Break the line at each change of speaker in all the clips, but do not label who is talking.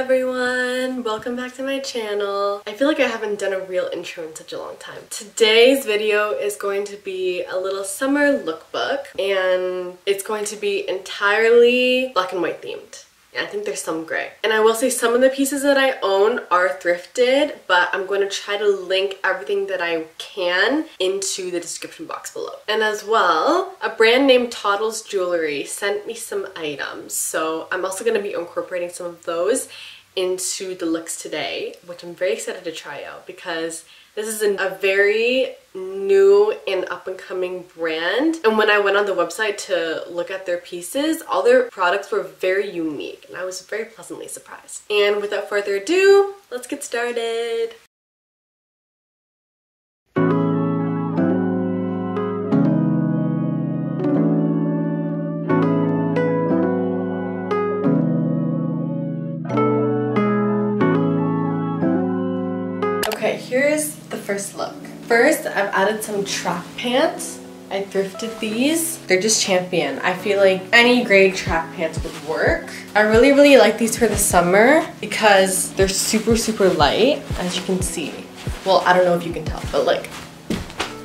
Everyone! Welcome back to my channel. I feel like I haven't done a real intro in such a long time. Today's video is going to be a little summer lookbook and it's going to be entirely black and white themed. I think there's some gray. And I will say some of the pieces that I own are thrifted, but I'm going to try to link everything that I can into the description box below. And as well, a brand named Todols Jewelry sent me some items. So I'm also going to be incorporating some of those into the looks today, which I'm very excited to try out because this is a very new and up and coming brand. And when I went on the website to look at their pieces, all their products were very unique and I was very pleasantly surprised. And without further ado, let's get started. First look. First, I've added some track pants. I thrifted these. They're just champion. I feel like any gray track pants would work. I really, really like these for the summer because they're super, super light, as you can see. Well, I don't know if you can tell, but like,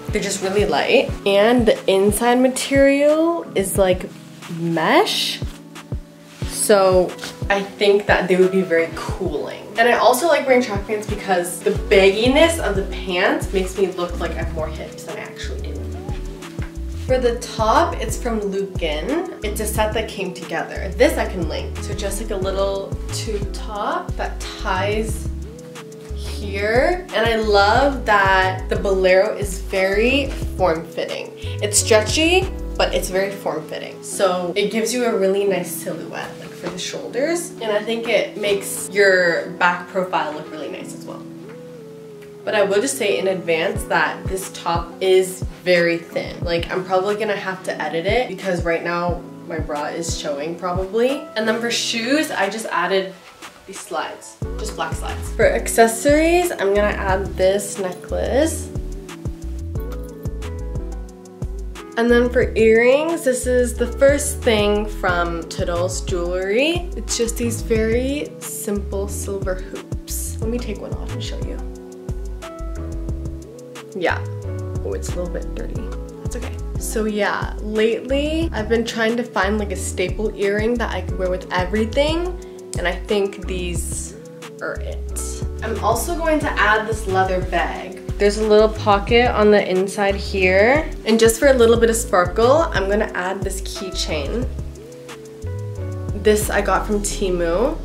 they're just really light. And the inside material is like mesh. So I think that they would be very cooling. And I also like wearing track pants because the bagginess of the pants makes me look like I have more hips than I actually do. For the top, it's from Lukin. It's a set that came together. This I can link. So just like a little tube top that ties here. And I love that the bolero is very form-fitting. It's stretchy, but it's very form-fitting. So it gives you a really nice silhouette for the shoulders. And I think it makes your back profile look really nice as well. But I will just say in advance that this top is very thin. Like I'm probably gonna have to edit it because right now my bra is showing probably. And then for shoes, I just added these slides, just black slides. For accessories, I'm gonna add this necklace. And then for earrings, this is the first thing from Todols Jewelry. It's just these very simple silver hoops. Let me take one off and show you. Yeah. Oh, it's a little bit dirty. That's okay. So yeah, lately I've been trying to find like a staple earring that I could wear with everything and I think these are it. I'm also going to add this leather bag. There's a little pocket on the inside here. And just for a little bit of sparkle, I'm gonna add this keychain. This I got from Temu.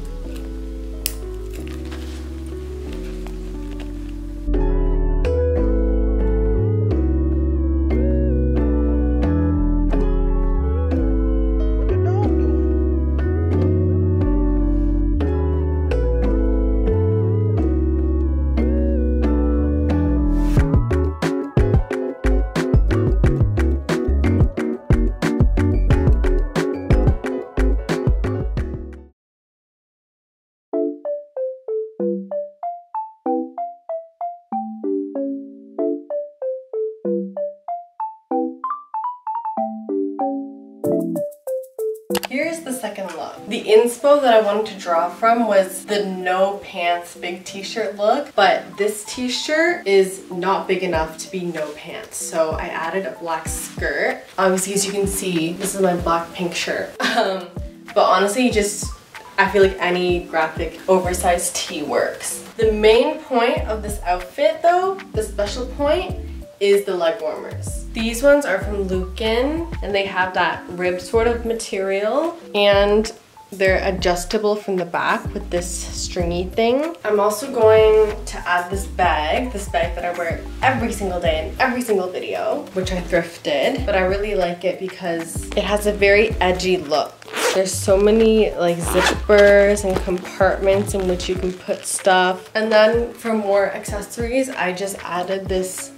The inspo that I wanted to draw from was the no pants big t-shirt look, but this t-shirt is not big enough to be no pants. So I added a black skirt. Obviously, as you can see, this is my black pink shirt. Um, but honestly, just I feel like any graphic oversized tee works. The main point of this outfit though, the special point, is the leg warmers. These ones are from Lukin and they have that rib sort of material and they're adjustable from the back with this stringy thing. I'm also going to add this bag, this bag that I wear every single day in every single video, which I thrifted, but I really like it because it has a very edgy look. There's so many like zippers and compartments in which you can put stuff. And then for more accessories, I just added this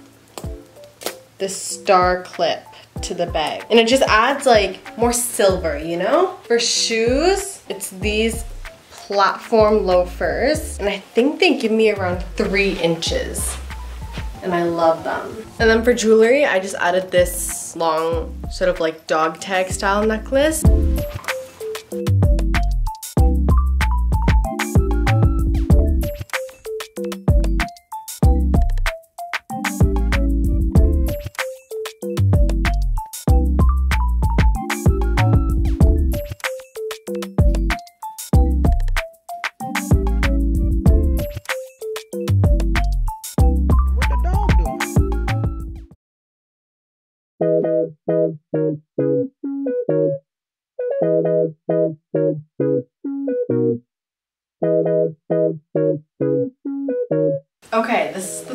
this star clip to the bag. And it just adds like more silver, you know? For shoes, it's these platform loafers. And I think they give me around three inches and I love them. And then for jewelry, I just added this long sort of like dog tag style necklace.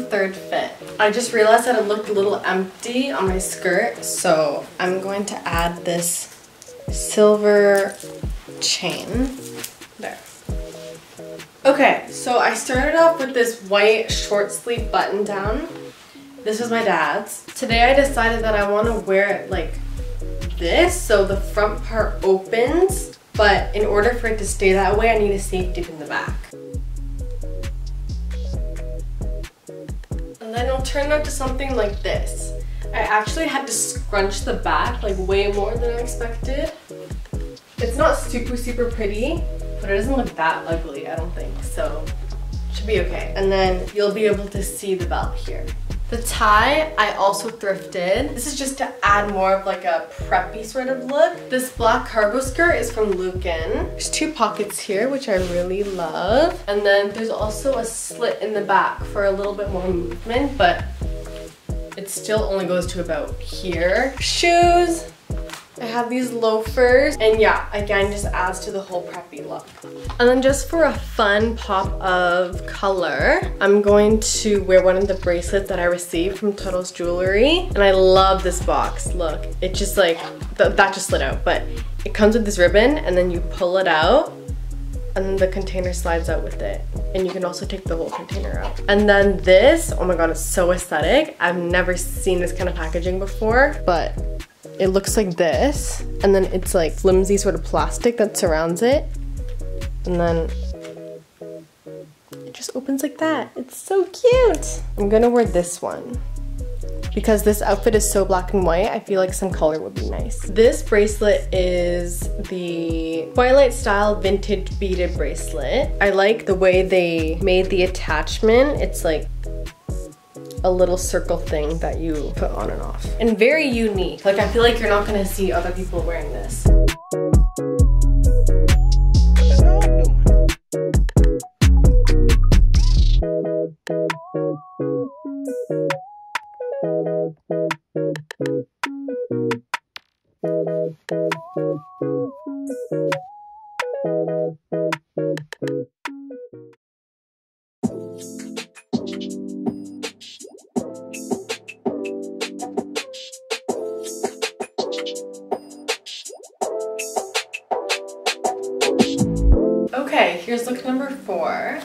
Third fit. I just realized that it looked a little empty on my skirt, so I'm going to add this silver chain. There. Okay, so I started off with this white short sleeve button down. This was my dad's. Today I decided that I want to wear it like this, so the front part opens, but in order for it to stay that way, I need a safety in the back. Then it'll turn out to something like this. I actually had to scrunch the back like way more than I expected. It's not super, super pretty, but it doesn't look that ugly, I don't think. So, should be okay. And then you'll be able to see the belt here. The tie I also thrifted. This is just to add more of like a preppy sort of look. This black cargo skirt is from Lukin. There's two pockets here, which I really love. And then there's also a slit in the back for a little bit more movement, but it still only goes to about here. Shoes, I have these loafers and yeah, again, just adds to the whole preppy look. And then just for a fun pop of color, I'm going to wear one of the bracelets that I received from Todols Jewelry. And I love this box, look. It just like, th that just slid out, but it comes with this ribbon and then you pull it out and then the container slides out with it. And you can also take the whole container out. And then this, oh my god, it's so aesthetic. I've never seen this kind of packaging before, but it looks like this and then it's like flimsy sort of plastic that surrounds it. And then it just opens like that. It's so cute. I'm gonna wear this one. Because this outfit is so black and white I feel like some color would be nice. This bracelet is the twilight style vintage beaded bracelet. I like the way they made the attachment. It's like a little circle thing that you put on and off. And very unique. Like I feel like you're not gonna see other people wearing this. Here's look number four.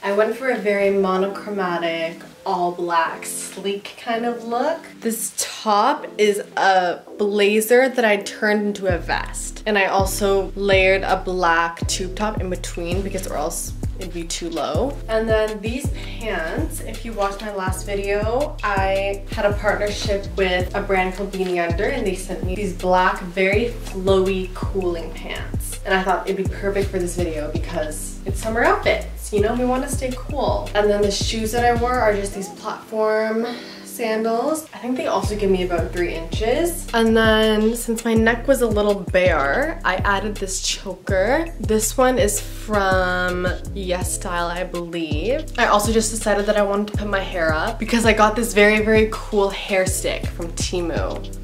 I went for a very monochromatic, all black, sleek kind of look. This top is a blazer that I turned into a vest. And I also layered a black tube top in between because or else it'd be too low. And then these pants, if you watched my last video, I had a partnership with a brand called Beneunder and they sent me these black, very flowy, cooling pants. And I thought it'd be perfect for this video because it's summer outfits, you know, we want to stay cool. And then the shoes that I wore are just these platform sandals. I think they also give me about three inches. And then since my neck was a little bare, I added this choker. This one is from Yes Style, I believe. I also just decided that I wanted to put my hair up because I got this very, very cool hair stick from Temu.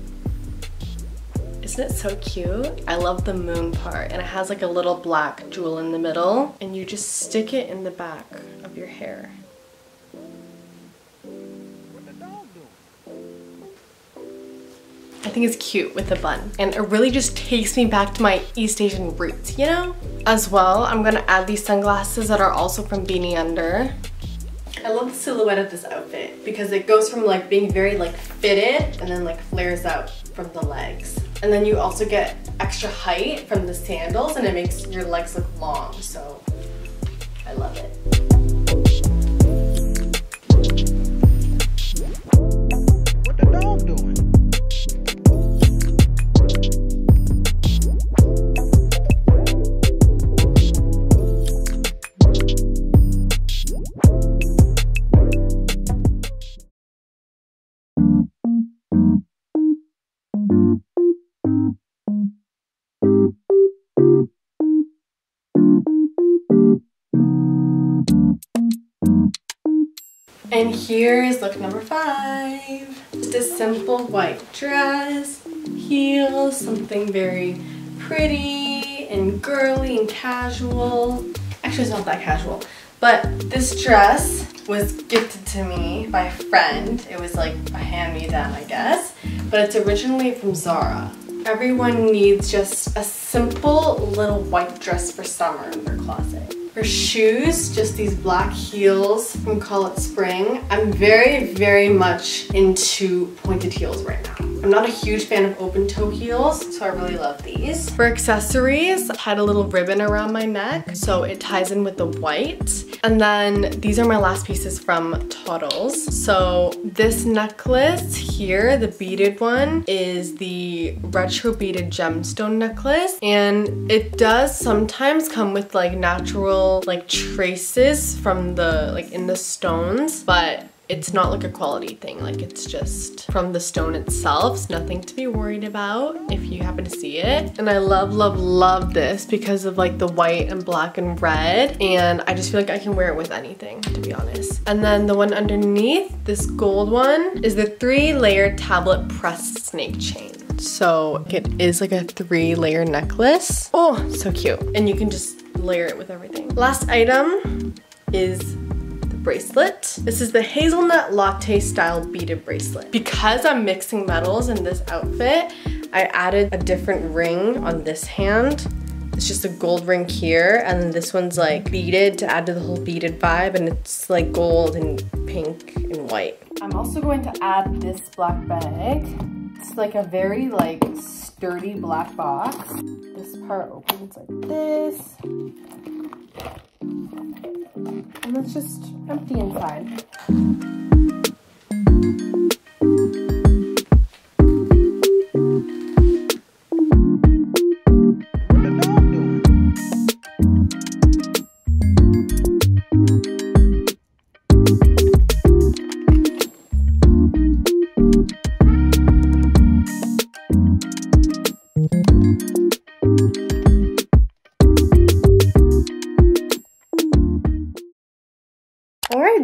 Isn't it so cute? I love the moon part and it has like a little black jewel in the middle and you just stick it in the back of your hair. I think it's cute with the bun. And it really just takes me back to my East Asian roots, you know? As well, I'm gonna add these sunglasses that are also from Beneunder. I love the silhouette of this outfit because it goes from like being very like fitted and then like flares out from the legs. And then you also get extra height from the sandals and it makes your legs look long. So I love it. And here is look number five. Just a simple white dress, heels, something very pretty and girly and casual. Actually, it's not that casual. But this dress was gifted to me by a friend. It was like a hand-me-down, I guess. But it's originally from Zara. Everyone needs just a simple little white dress for summer in their closet. Shoes, just these black heels from Call It Spring. I'm very, very much into pointed heels right now. I'm not a huge fan of open toe heels, so I really love these. For accessories, I had a little ribbon around my neck, so it ties in with the white. And then these are my last pieces from Todols. So this necklace here, the beaded one, is the retro beaded gemstone necklace. And it does sometimes come with like natural like traces from the, like in the stones, but it's not like a quality thing, like it's just from the stone itself. It's nothing to be worried about if you happen to see it. And I love, love, love this because of like the white and black and red. And I just feel like I can wear it with anything, to be honest. And then the one underneath, this gold one, is the three layer tablet pressed snake chain. So it is like a three layer necklace. Oh, so cute. And you can just layer it with everything. Last item is bracelet. This is the hazelnut latte style beaded bracelet. Because I'm mixing metals in this outfit, I added a different ring on this hand. It's just a gold ring here, and then this one's like beaded to add to the whole beaded vibe, and it's like gold and pink and white. I'm also going to add this black bag. It's like a very like sturdy black box. This part opens like this. And let's just empty inside.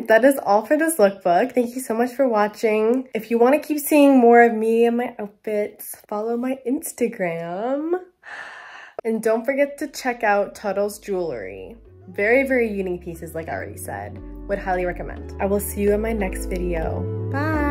That is all for this lookbook. Thank you so much for watching. If you want to keep seeing more of me and my outfits, follow my Instagram. And don't forget to check out Todols Jewelry. Very, very unique pieces like I already said. Would highly recommend. I will see you in my next video. Bye!